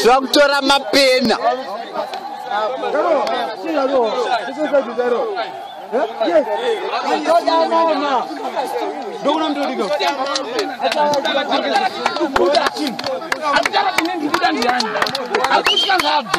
tira kutora mapena ndokunamtodikaakuska ngabve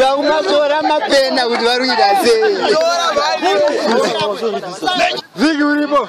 aungatora mapena kuti varuida sei zigi uripo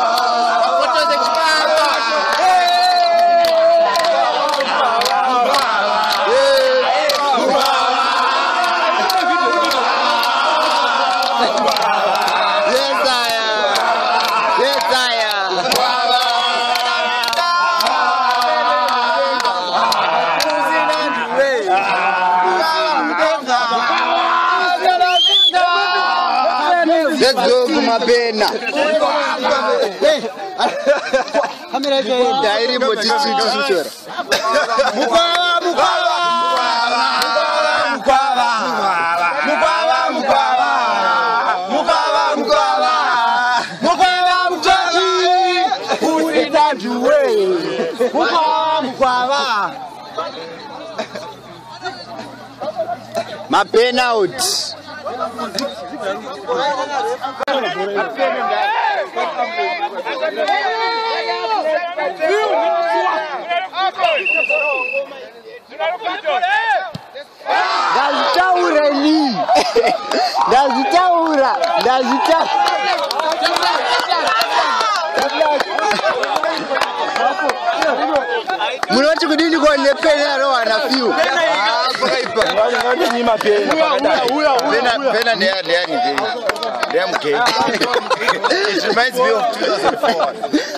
ezokumapena mapenout ndazvitaura ndazvitaura ndazvitaura munoti kudini konepeni arowana fiuvena ndeyani ndeyani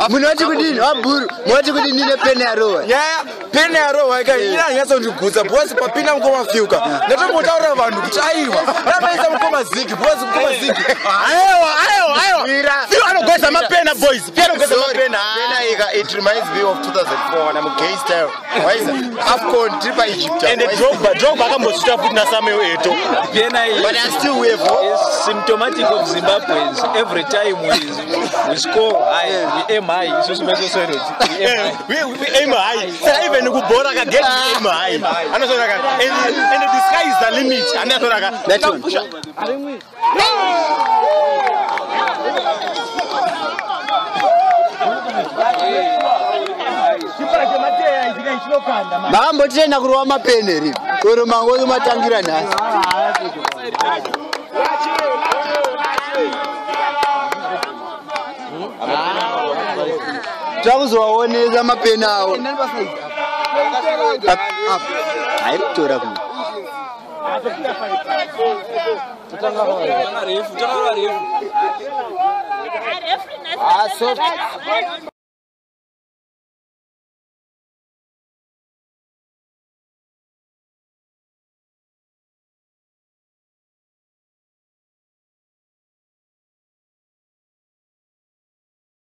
munoti kudini waburu munoti kudini nepeni yarohwa nyaya peni yarohwa ikaira anyatsondigutsa bhozi papinda mukoma fiuka ndatombotaurira vanhu kuti aiwa ramaisa mukoma zigi bhozi mukoma zigi aiwa aiwa aiwa anogweza mapena boys pia anogweza mapena aika it reminds me of 2004 i'm a gay style why is afcon trip by egypt and the drop drop akambozvita futi nasamuel eto pena i but i still wear symptomatic state of zimbabweans every time wescore wiam hi isusu vekoseroiamhiaeven eh, kubhora kagetamhianotoraaand the sky is the limit andatoraka makambotienda kurova mapeneri uri mangoyo matangira nhasi ah, takuzovaonesa mapeni avo haitora